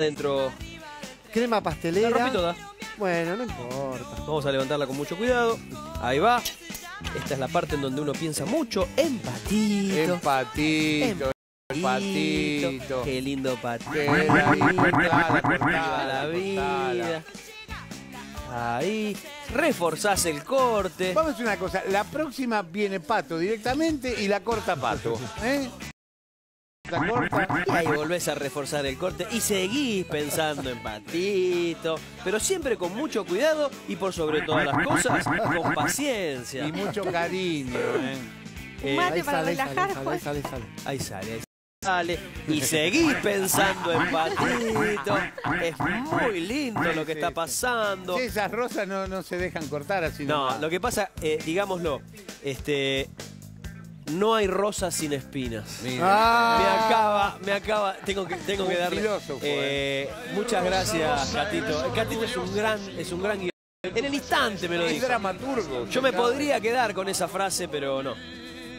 dentro. Crema La pastelera. rompí toda. Bueno, no importa. Vamos a levantarla con mucho cuidado. Ahí va. Esta es la parte en donde uno piensa mucho en patito. Empatito, en patito. Qué lindo patito. La vida. Ahí. Reforzás el corte. Vamos a hacer una cosa. La próxima viene Pato directamente y la corta Pato. ¿eh? Corta. Y ahí volvés a reforzar el corte y seguís pensando en patito, pero siempre con mucho cuidado y por sobre todas las cosas, con paciencia. Y mucho cariño. ¿eh? Eh, Mate Ahí para sale, relajar, sale, pues. sale, sale. ahí sale, ahí sale. Y seguís pensando en patito. Es muy lindo lo que está pasando. Sí, esas rosas no, no se dejan cortar así. No, nomás. lo que pasa, eh, digámoslo, este, no hay rosas sin espinas. Mira. Me Ah, acaba, me acaba, tengo que, tengo que Un darle. filósofo, eh, muchas gracias, Catito. Catito es un gran, es un gran. En el instante me lo Es dijo. dramaturgo. Yo me podría quedar con esa frase, pero no.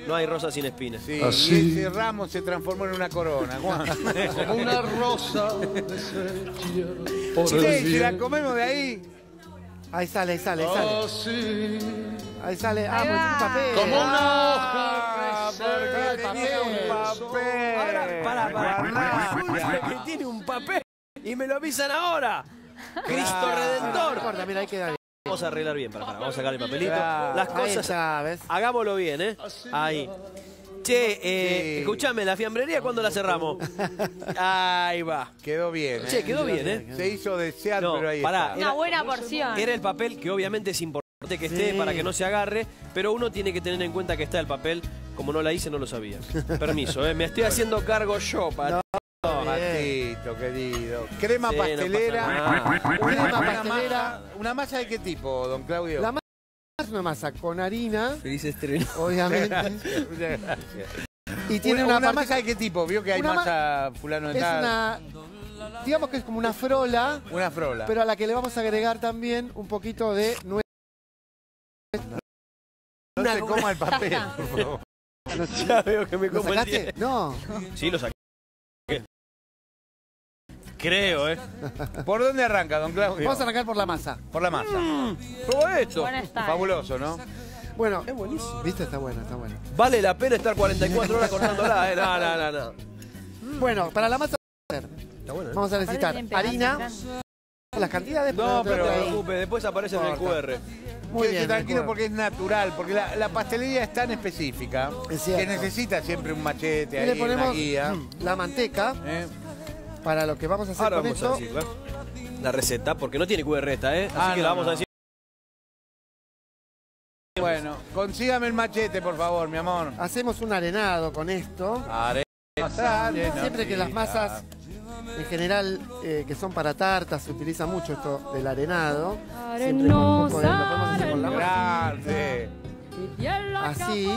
No hay rosas sin espinas. Sí, Así. y ese ramo se transformó en una corona. Juan. como una rosa Sí, si la comemos de ahí. ahí sale, ahí sale, ahí sale. Así, Ahí sale. Ah, bien papel. como una Ah, hoja Ahora, para, para. Que tiene un papel y me lo avisan ahora. Cristo Claro. No Redentor. importa, mira, queda bien. Vamos a arreglar bien, para, para. Vamos a sacar el papelito. Las cosas. Hagámoslo bien, ¿eh? Ahí. Che, eh, escuchame, la fiambrería, ¿cuándo la cerramos? Ahí va. Quedó bien. Che, ¿eh? quedó bien, ¿eh? Se hizo desear, pero ahí pará. Una buena porción. Era el papel que obviamente es importante que esté para que no se agarre, pero uno tiene que tener en cuenta que está el papel. Como no la hice, no lo sabía. Permiso, ¿eh? Me estoy haciendo cargo yo, Pat. Patito, querido. Crema Sí, no pastelera. nada. Crema una pastelera. masa, ¿Una masa de qué tipo, don Claudio? La masa es una masa con harina, Feliz estreno. obviamente. Y tiene una, una, una parte- masa de qué tipo? Vio que hay Una ma- masa fulano de Es tal. una. Digamos que es como una frola, Una frola. pero a la que le vamos a agregar también un poquito de nuez. no se coma el papel, por favor. Ya veo que me ¿Lo sacaste? No. Sí, lo saqué. Creo, ¿eh? ¿Por dónde arranca, don Claudio? Vamos a arrancar por la masa. Por la masa. Prueba esto. Fabuloso, ¿no? Bueno, Es buenísimo. viste, está bueno, está bueno. Vale la pena estar 44 horas cortándola, ¿eh? No, no, no, no. Bueno, para la masa Está bueno, ¿eh? vamos a necesitar harina, las cantidades. No, pero no te preocupes, después aparece en el. QR. Muy bien. tranquilo porque es natural, porque la, la pastelería es tan específica Es que necesita siempre un machete Y ahí, le una ponemos guía. mm, la manteca ¿eh? para lo que vamos a hacer Ahora con vamos a esto. decirla. La receta, porque no tiene QR esta, ¿eh? Así Ah, que no, la vamos no. a decir. Bueno, consígame el machete, por favor, mi amor. Hacemos un arenado con esto. Arena, Siempre que las masas, en general, eh, que son para tartas, se utiliza mucho esto del arenado. Siempre con un poco de- lo podemos hacer con la. Así,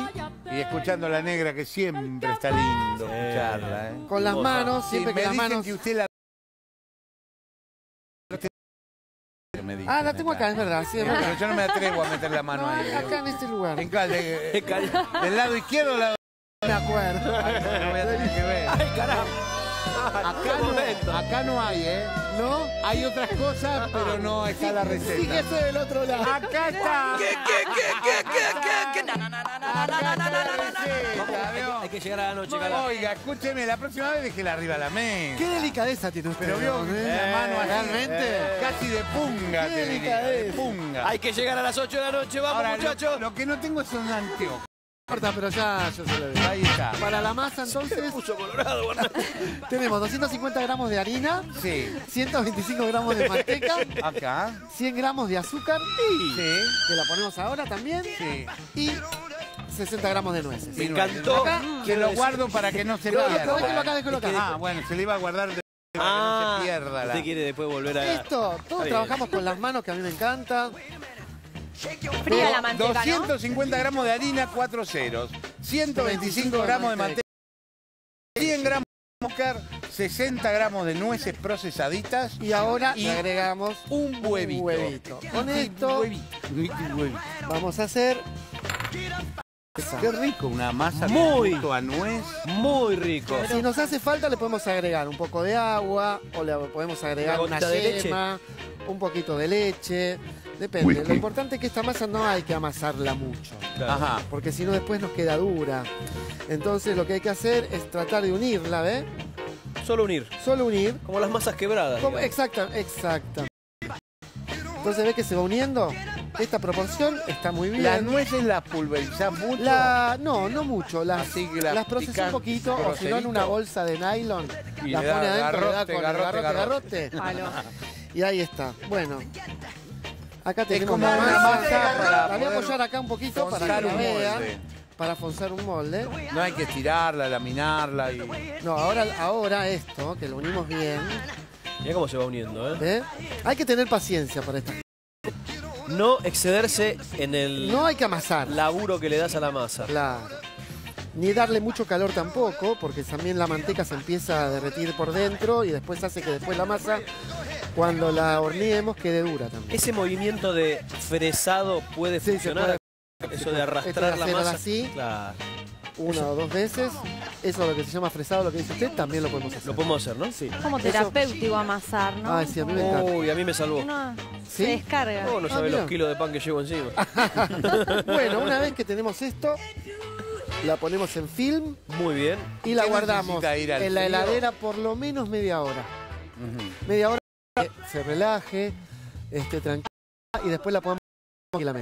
Y escuchando la negra que siempre está lindo escucharla, ¿eh? con las manos, Sí, siempre me que las dicen manos. que usted la... Me Ah, la tengo acá, es verdad, sí, es Pero yo no me atrevo a meter la mano ahí. Acá en este lugar. En cal- de- Calla. del lado izquierdo o lado Me acuerdo. Ay, no voy a tener que ver. Ay, carajo. Acá no, acá no hay, ¿eh? ¿No? Hay otras cosas, pero no está la receta. Fíjese del otro lado. Acá está. ¿Qué, qué, qué, qué, qué, qué? Acá está la receta, ¿vio? Hay que llegar a la noche. Oiga, escúcheme, la próxima vez déjela arriba la mesa. Qué delicadeza tiene usted. Pero vio que ¿Eh? la mano Realmente. eh, casi de punga, Qué diría, de delicadeza. punga. Hay que llegar a las 8 de la noche, vamos, muchachos. Lo, que no tengo son anteojos. Importa, pero ya, ya se lo veo. Ahí está. Para la masa, Se entonces, puso colorado, tenemos 250 gramos de harina, Sí. 125 gramos de manteca, Acá. 100 gramos de azúcar, Sí. que la ponemos ahora también, Sí. y 60 gramos de nueces. Me encantó. Acá, Que lo guardo para que no se déjelo acá, déjelo acá. Ah, bueno, se le iba a guardar de- para Ah, que no se pierda la. usted quiere después volver a... Esto, todos trabajamos con las manos, que a mí me encanta. Fría la manteca, ¿no? 250 gramos de harina, 4 ceros. 125 gramos de manteca. 100 gramos de azúcar, 60 gramos de nueces procesaditas Y ahora Y le agregamos un huevito. un huevito. Con esto huevito. vamos a hacer Qué rico, una masa Muy. con gusto a nuez. Muy rico. Si nos hace falta le podemos agregar un poco de agua o le podemos agregar Una una, yema, un poquito de leche. Depende. Lo importante es que esta masa no hay que amasarla mucho. Claro. Ajá. Porque si no después nos queda dura. Entonces lo que hay que hacer es tratar de unirla, ¿ves? Solo unir. Solo unir. Como las masas quebradas. Como- exacta, exacta. Entonces ves que se va uniendo. Esta proporción está muy bien. Las nueces las pulverizás mucho. La- no, no mucho. Las, Así que las las procesé picás un poquito, o si no en una bolsa de nylon. Y la le da pone adentro, le da garrote, con el garrote, garrote. Y ahí está. Bueno. Acá tenemos la una masa. masa para la voy a apoyar acá un poquito para que la vean. Para fonzar un molde. No hay que estirarla, laminarla y. No, ahora, ahora esto, que lo unimos bien. Mirá cómo se va uniendo, ¿eh? ¿eh? Hay que tener paciencia para esto. No excederse en el No hay que amasar. laburo que le das a la masa. Claro. Ni darle mucho calor tampoco, porque también la manteca se empieza a derretir por dentro y después hace que después la masa, cuando la horneemos, quede dura también. Ese movimiento de fresado puede Sí, se funcionar. puede. Eso de puede. arrastrar Esto de la masa. así. Claro. Una o dos veces. Eso es lo que se llama fresado, lo que dice usted, también lo podemos hacer. Lo podemos hacer, ¿no? Sí. Como Eso- terapéutico amasar, ¿no? Ay, sí, a mí me encanta. Uy, a mí me salvó. Uno ¿Sí? se descarga. Oh, no Ah, sabe mirá. los kilos de pan que llevo encima. Bueno, una vez que tenemos esto, la ponemos en film Muy bien. y la ¿Qué guardamos necesita ir al en la frío? heladera por lo menos media hora. Media hora que se relaje, esté tranquila y después la podemos.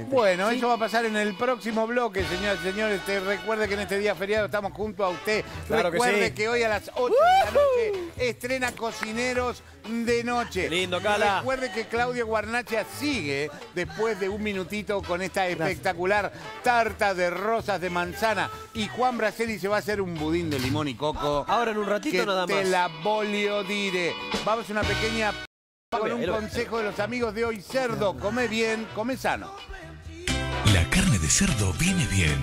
Bueno, ¿Sí? eso va a pasar en el próximo bloque, señoras y señores. Te recuerde que en este día feriado estamos junto a usted. Claro que recuerde sí. que, hoy a las 8 de la noche estrena Cocineros de Noche. Qué lindo, Cala. Recuerde que Claudio Guarnacha sigue después de un minutito con esta espectacular tarta de rosas de manzana. Y Juan Braceli se va a hacer un budín de limón y coco. Ahora en un ratito que nada te más. la bolio dire. Vamos a una pequeña con un consejo de los amigos de hoy. Cerdo, come bien, come sano. La carne de cerdo viene bien,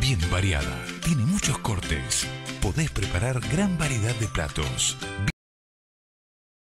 bien variada, tiene muchos cortes. Podés preparar gran variedad de platos.